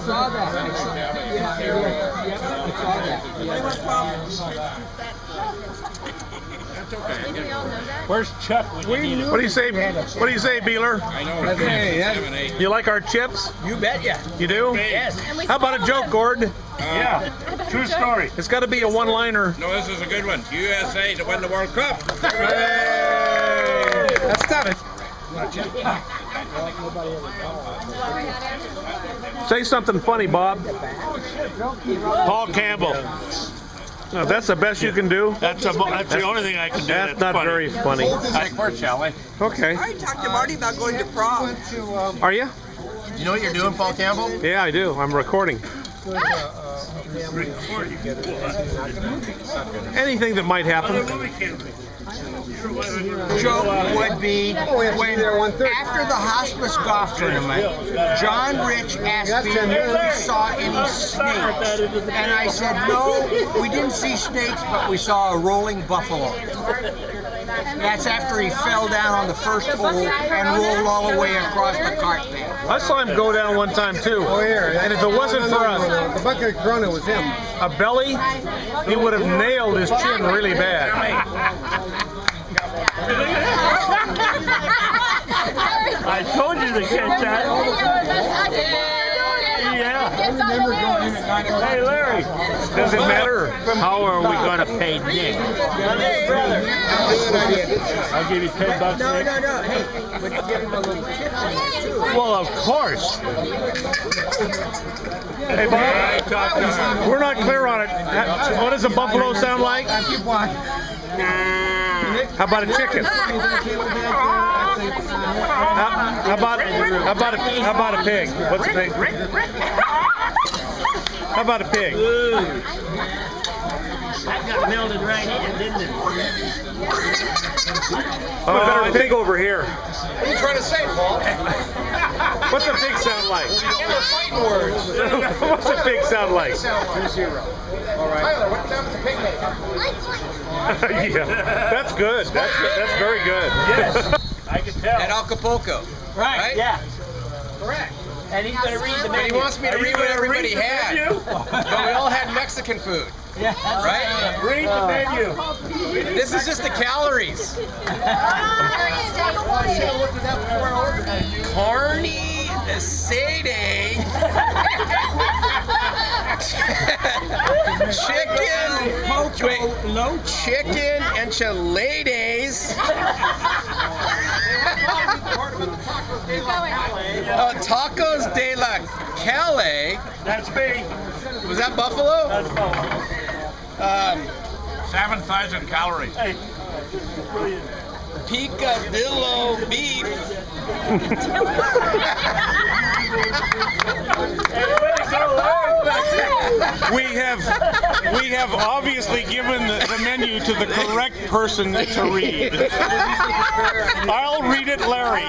saw that. I saw, that. yeah, yeah, yeah, I saw that. Where's Chuck when you need him? What do you say? What do you say, Beeler? I know. Hey, yeah. You like our chips? You bet ya. You do? Yes. How about a joke, Gord? Uh, yeah, true story. It's got to be a one-liner. No, this is a good one. USA to win the World Cup. That's tough. Say something funny, Bob. Paul Campbell. No, that's the best you can do. That's, a, that's the only thing I can do. That's That's, not funny. very funny. Take word, shall we? Okay. I talked to Marty about going to prom. Are you? You know what you're doing, Paul Campbell? Yeah, I do. I'm recording. Anything that might happen. Joke would be when, after the hospice golf tournament, John Rich asked me if we saw any snakes. And I said, no, we didn't see snakes, but we saw a rolling buffalo. That's after he fell down on the first hole and rolled all the way across the cart path. I saw him go down one time too. Oh, here. And if it wasn't for a, The bucket of Corona was him. a belly, he would have nailed his chin really bad. I told you to catch that. Yeah. Hey, Larry. Does it matter? How are we going to pay Nick? I'll give you 10 bucks, No, Nick. no, no. Hey, but give him a little tip. Well, of course. Hey, Bob, we're not clear on it. What does a buffalo sound like? How about a chicken? How, about how about a how about a pig? What's a pig? How about a pig? That got melted right in, didn't it? Oh, a better pig over here. What are you trying to say, Paul? What's a pig sound like? They're fighting words. What's a pig sound like? Tyler, what sound does a pig make? yeah, that's good. That's that's very good. Yes. I can tell. At Acapulco. Right, yeah. Correct. And he's going to read the But he wants me to read what everybody read had. But we all had Mexican food. Yeah. Right? Read the menu. This is just the calories. Carne asada. chicken. Wait, chicken enchiladas. Uh, tacos de la Calle. That's me. Was that buffalo? That's Paul. Um, 7,000 calories. Hey. Brilliant. picadillo beef. Hey, way to go, Larry. back there. We have we have obviously given the, the menu to the correct person to read. I'll read it, Larry.